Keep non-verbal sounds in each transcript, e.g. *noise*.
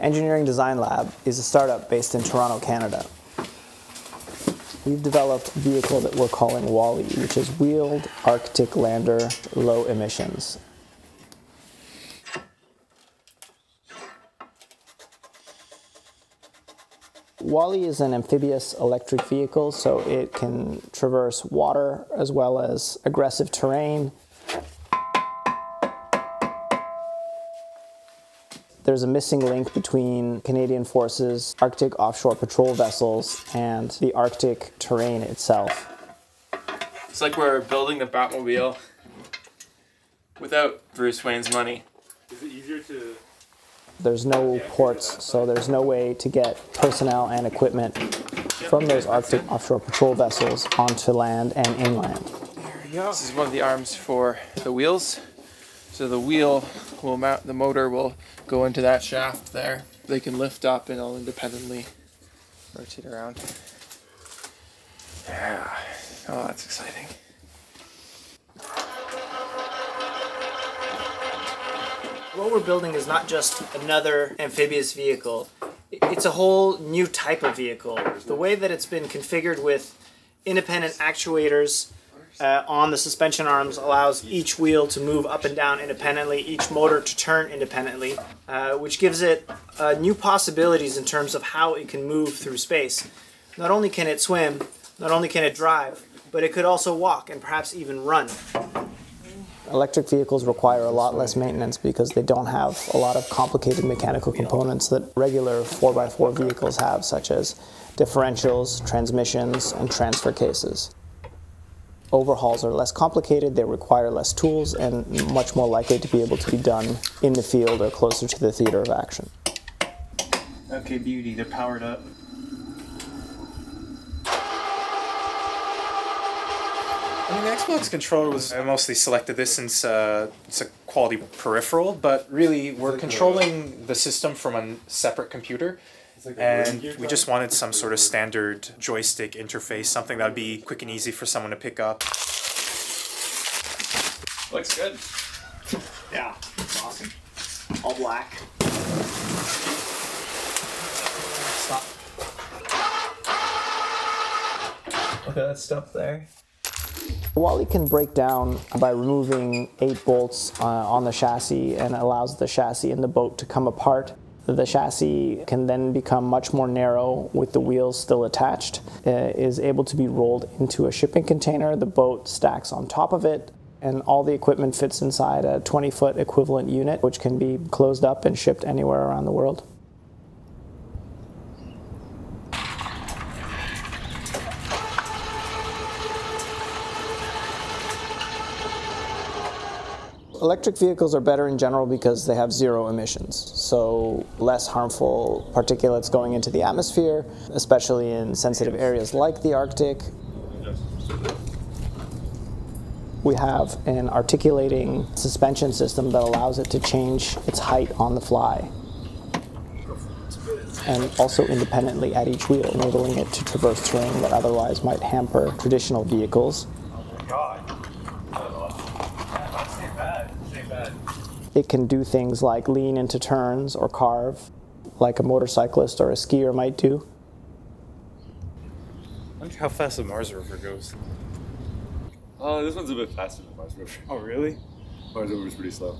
Engineering Design Lab is a startup based in Toronto, Canada. We've developed a vehicle that we're calling WAL-LE, which is Wheeled Arctic Lander Low Emissions. WAL-LE is an amphibious electric vehicle, so it can traverse water as well as aggressive terrain. There's a missing link between Canadian Forces, Arctic offshore patrol vessels, and the Arctic terrain itself. It's like we're building the Batmobile without Bruce Wayne's money. Is it easier to There's no ports, so there's no way to get personnel and equipment from those Arctic offshore patrol vessels onto land and inland. This is one of the arms for the wheels. So the wheel will mount, the motor will go into that shaft there. They can lift up and it'll independently rotate around. Yeah. Oh, that's exciting. What we're building is not just another amphibious vehicle. It's a whole new type of vehicle. The way that it's been configured with independent actuators uh, on the suspension arms allows each wheel to move up and down independently, each motor to turn independently, uh, which gives it uh, new possibilities in terms of how it can move through space. Not only can it swim, not only can it drive, but it could also walk and perhaps even run. Electric vehicles require a lot less maintenance because they don't have a lot of complicated mechanical components that regular 4x4 vehicles have, such as differentials, transmissions, and transfer cases. Overhauls are less complicated, they require less tools, and much more likely to be able to be done in the field or closer to the theater of action. Okay, beauty, they're powered up. I mean, the Xbox controller was. I mostly selected this since uh, it's a quality peripheral, but really we're controlling the system from a separate computer. And we just wanted some sort of standard joystick interface, something that would be quick and easy for someone to pick up. Looks good. Yeah, it's awesome. All black. Stop. Okay, let's stop there. WAL-LE can break down by removing eight bolts uh, on the chassis and allows the chassis and the boat to come apart. The chassis can then become much more narrow with the wheels still attached, uh, is able to be rolled into a shipping container. The boat stacks on top of it, and all the equipment fits inside a 20 foot equivalent unit, which can be closed up and shipped anywhere around the world. Electric vehicles are better in general because they have zero emissions, so less harmful particulates going into the atmosphere, especially in sensitive areas like the Arctic. We have an articulating suspension system that allows it to change its height on the fly and also independently at each wheel, enabling it to traverse terrain that otherwise might hamper traditional vehicles. It can do things like lean into turns or carve, like a motorcyclist or a skier might do. I wonder how fast the Mars rover goes. Oh, this one's a bit faster than Mars Rover. Oh, really? Mars Rover's pretty slow.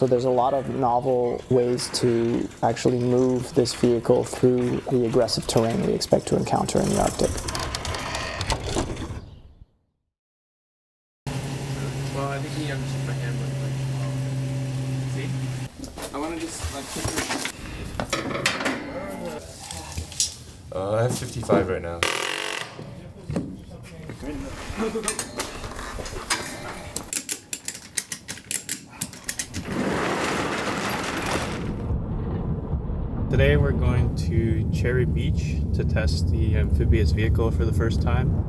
So there's a lot of novel ways to actually move this vehicle through the aggressive terrain we expect to encounter in the Arctic. Well, I think you have to my hand see? I want to just like Uh, I have 55 right now. Today we're going to Cherry Beach to test the amphibious vehicle for the first time.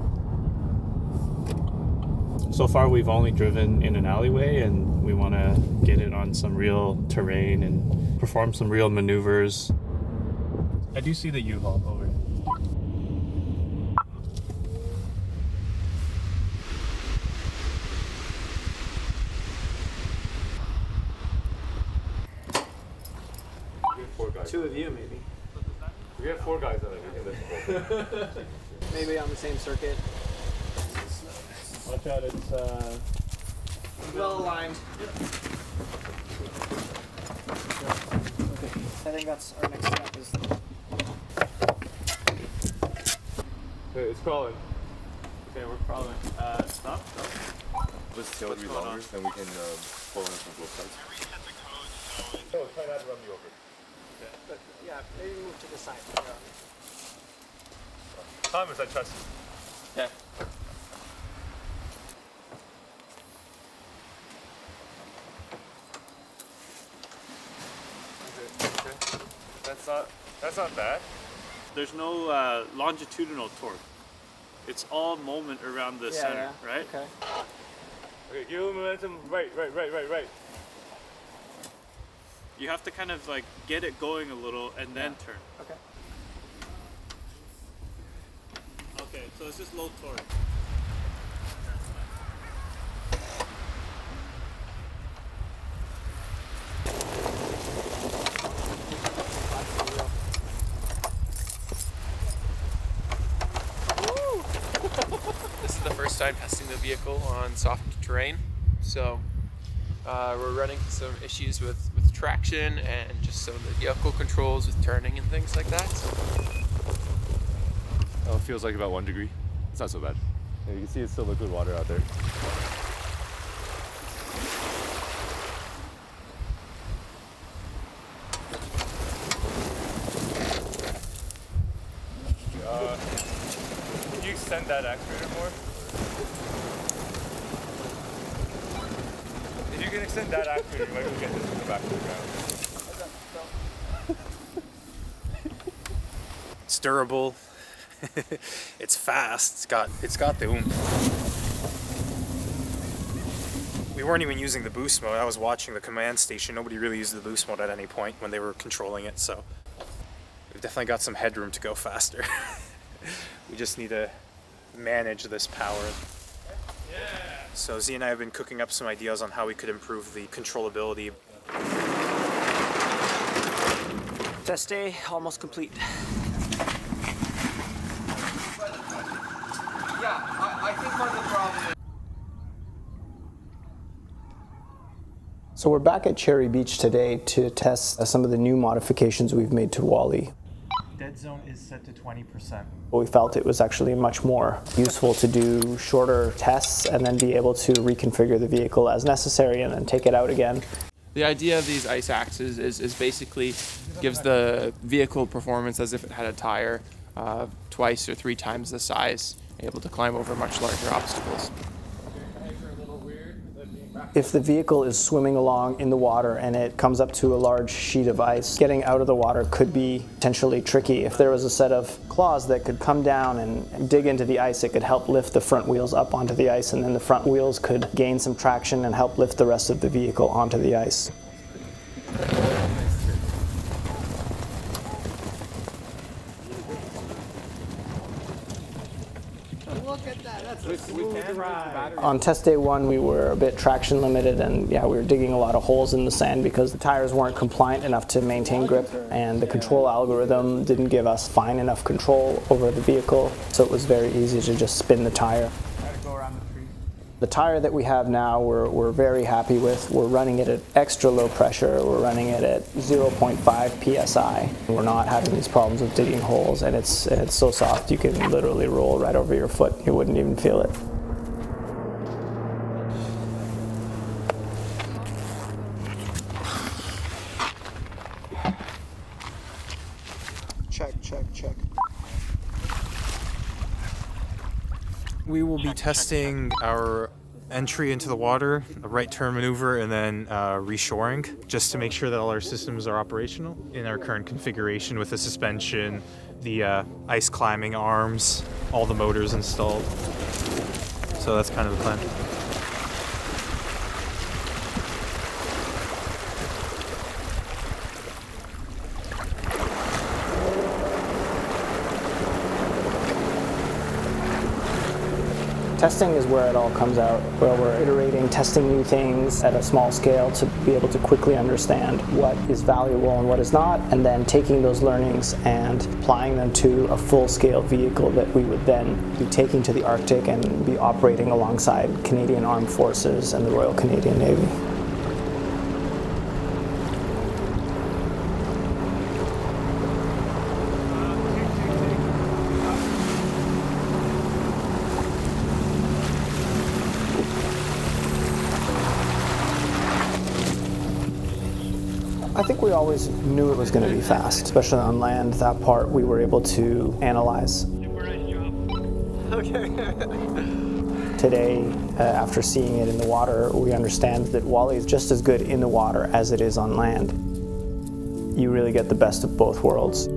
So far we've only driven in an alleyway and we want to get it on some real terrain and perform some real maneuvers. I do see the U-Haul over. Two of you, maybe. We have four guys on it. We can lift. Maybe on the same circuit. Watch out, it's uh, Well aligned. Okay. I think that's our next step is Hey, it's crawling. okay. We're crawling. Uh, stop. stop. Let's see how we going longer, on? then we can um, pull in from both sides. Oh, try not to run me over. Yeah, maybe move to the side. Thomas, I trust you. Yeah. Okay. That's not. That's not bad. There's no uh, longitudinal torque. It's all moment around the center, right? Okay. Okay, give momentum. Right, right, right, right, right. You have to kind of like get it going a little and then turn. Okay. Okay, so it's just low torque. *laughs* This is the first time testing the vehicle on soft terrain, so uh, we're running some issues with, with traction and just some of the vehicle controls with turning and things like that. Oh, it feels like about one degree. It's not so bad. Yeah, you can see it's still liquid water out there. Uh, can you extend that actuator more? If you can that actuator, you get this from the back of the ground. It's durable. *laughs* it's fast. It's got it's got the oomph. We weren't even using the boost mode. I was watching the command station. Nobody really used the boost mode at any point when they were controlling it. So we've definitely got some headroom to go faster. *laughs* we just need to manage this power. So Z and I have been cooking up some ideas on how we could improve the controllability. Test day almost complete. So we're back at Cherry Beach today to test some of the new modifications we've made to WAL-LE. Dead zone is set to 20%. We felt it was actually much more useful to do shorter tests and then be able to reconfigure the vehicle as necessary and then take it out again. The idea of these ice axes is, is basically gives the vehicle performance as if it had a tire uh, twice or three times the size, able to climb over much larger obstacles. If the vehicle is swimming along in the water and it comes up to a large sheet of ice, getting out of the water could be potentially tricky. If there was a set of claws that could come down and dig into the ice, it could help lift the front wheels up onto the ice, and then the front wheels could gain some traction and help lift the rest of the vehicle onto the ice. On test day one, we were a bit traction limited, and yeah, we were digging a lot of holes in the sand because the tires weren't compliant enough to maintain grip, and the control algorithm didn't give us fine enough control over the vehicle, so it was very easy to just spin the tire. The tire that we have now, we're, we're very happy with. We're running it at extra low pressure. We're running it at 0.5 psi. We're not having these problems with digging holes, and it's, and it's so soft you can literally roll right over your foot. You wouldn't even feel it. We will be testing our entry into the water, a right turn maneuver, and then uh, reshoring, just to make sure that all our systems are operational in our current configuration with the suspension, the uh, ice climbing arms, all the motors installed. So that's kind of the plan. Testing is where it all comes out, where we're iterating, testing new things at a small scale to be able to quickly understand what is valuable and what is not, and then taking those learnings and applying them to a full scale vehicle that we would then be taking to the Arctic and be operating alongside Canadian Armed Forces and the Royal Canadian Navy. Think we always knew it was going to be fast, especially on land. That part we were able to analyze. *laughs* Today, uh, after seeing it in the water, we understand that WAL-LE is just as good in the water as it is on land. You really get the best of both worlds.